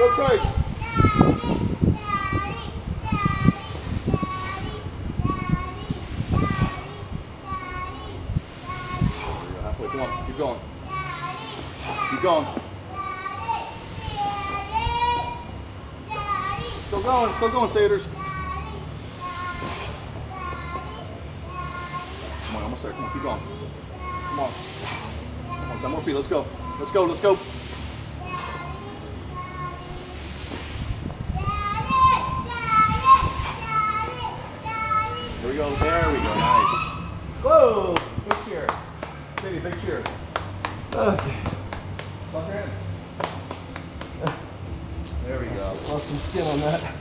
go oh, you go, halfway, come on, keep going. Keep going. Still going, still going, Saders. Come on, almost there, come on, keep going. Come on. Come on, 10 more feet, let's go. Let's go, let's go. Go, there we go, nice. Whoa, big cheer. Sadie, big cheer. Okay. Clap your hands. There we go. Lost some skin on that.